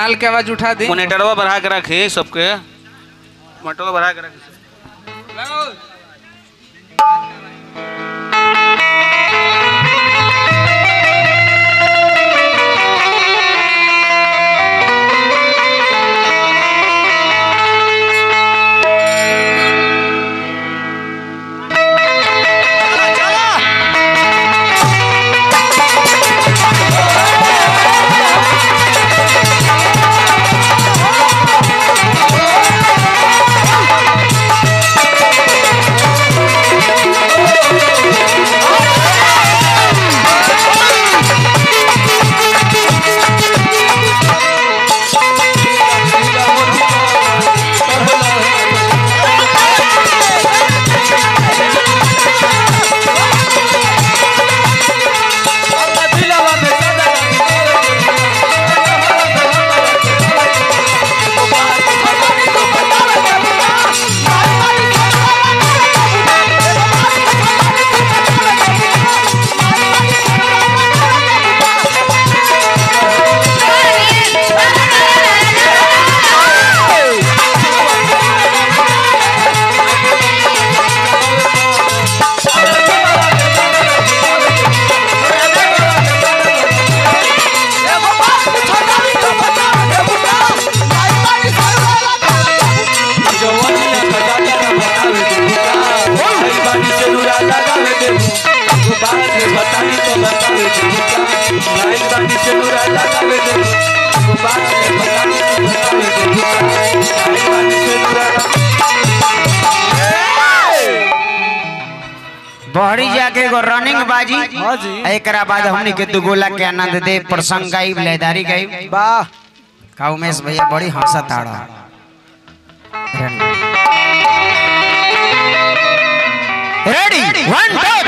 माल के आवाज़ उठा दी। मोनिटरवा बढ़ा के रखे सबके। मोनिटरवा बढ़ा के रखे। एगो रनिंग बाजी। एक जी। एकरा बाद हमनी के दुगोला के आनंद दे प्रसंग गाई। लेदारी गाइब वाह। का उमेश भैया बड़ी हंसा ताड़ा रेडी वन टू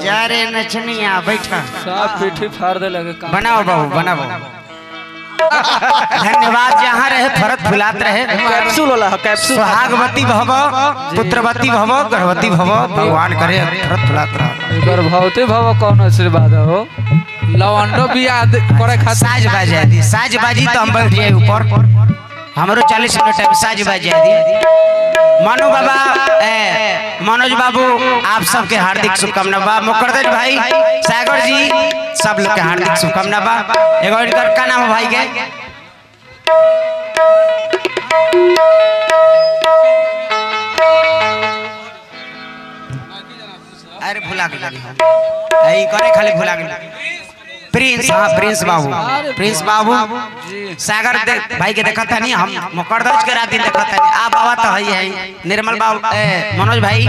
जा रे नचनिया बैठा। सब पीठी फाड़ दे लगे काम। बनाओ बाबू बनाओ। धन्यवाद जहाँ रहे फरत फुलात रहे। कैप्सूल वाला कैप्सूल। सुहागवती भव पुत्रवती भव गर्भवती भव भगवान करे फरत फुलात रह। गर्भवती भव कौन आशीर्वाद हो लवंडो भी याद करे खातिर। साज बाजे साज बाजी तो हम जाए ऊपर। हमरो चालीस मिनट टाइम साज बाजे मनु बाबा ए, मनोज बाबू आप सबके हार्दिक शुभकामना बा। मुकरदर भाई सागर जी सब लोग के हार्दिक शुभकामना बा। एगो इनकर का नाम भाई के। अरे भुला गेल आई करे खाली भुला गेल प्रिंस। हाँ प्रिंस बाबू। प्रिंस बाबू। सागर भाई के देखा था नहीं हम मुकरदर्ज के रात दिन देखा था आ बाबा तो है है निर्मल बाबू मनोज भाई।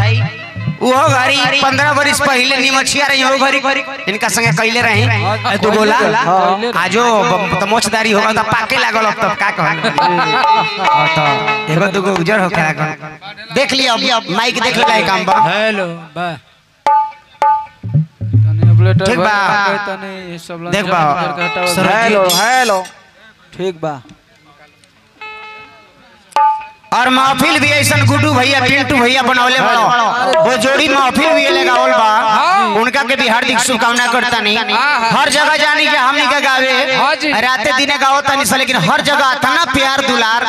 वो घरी पंद्रह बरिस पहले निमछिया रही हो घरी इनका संगे कैले रही। दू गोला आजो ब- तो मोचदारी होगा तो पाके लागल अब तब का कहन? तो एगो दूगो उजर हो देख लियो अब माइक देख ले काम बा। हेलो बा। ऑपरेटर ठीक बा। सब देख बा। Hello hello. ठीक बा। और महफिल भी ऐसा गुड्डू भैया पिंटू भैया बनौले बड़ो वो जोड़ी महफिल भी लगावल बा। उनका के भी हार्दिक शुभकामना करता नहीं। हाँ, हाँ। हर जगह जानी के हमनी के गावे। हाँ जी। राते दिने गाओ तनी से लेकिन हर जगह इतना प्यार दुलार।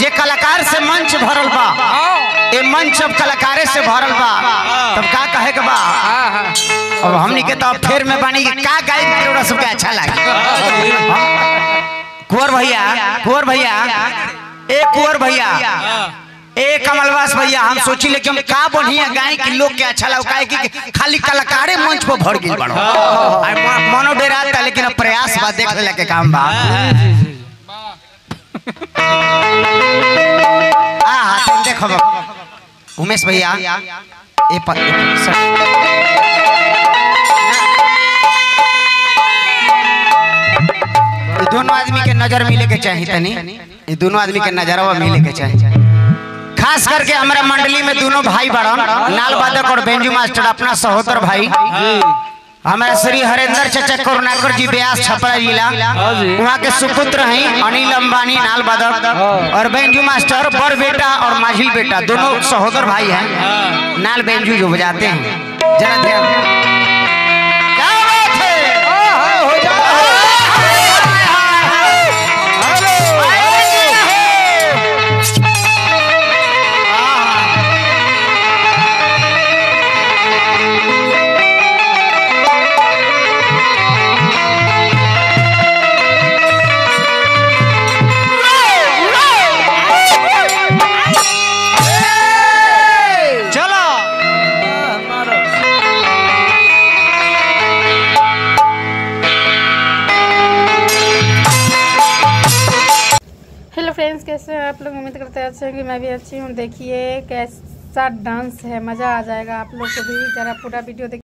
जे कलाकार से मंच भरल बा। हाँ। ए मंच अब कलाकारे से भरल बा। तब का कहे के बा? हाँ हाँ। अब हमनी के तो फेर में बानी के का गाई करोड़ा सबके अच्छा लागे। कुंवर भैया कुंवर भैया ए कुंवर भैया ए कमलवास भैया हम सोची ले कि हम का बढ़िया गाय कि लोग के अच्छा लगे कि खाली कलाकारे मंच पर भर गेल बड़ो आई मनो डेराता लेकिन अब प्रयास बा देख ले के काम बा। आ हाथ देखो उमेश भैया ए प, दोनों आदमी के नज़र मिले के चाहिए तनी। दोनों आदमी के नजरवा मिले के चाहिए। खास करके हमारा मंडली में दोनों भाई बड़न लाल बादक और बेंजू मास्टर, अपना सहोदर भाई। हमारा श्री हरेंद्र चचा करुणाकर जी ब्यास छपरा जिला। वहाँ के सुपुत्र हैं अनिल अंबानी नाल बादक। और बेंजू मास्टर बड़ बेटा और माझी बेटा, दोनों सहोदर भाई हैं। नाल बेंजू जो बजाते हैं। जरा कैसे हैं आप लोग उम्मीद करते हैं अच्छे होंगे, मैं भी अच्छी हूँ। देखिए कैसा डांस है, मज़ा आ जाएगा आप लोग को भी। ज़रा पूरा वीडियो देख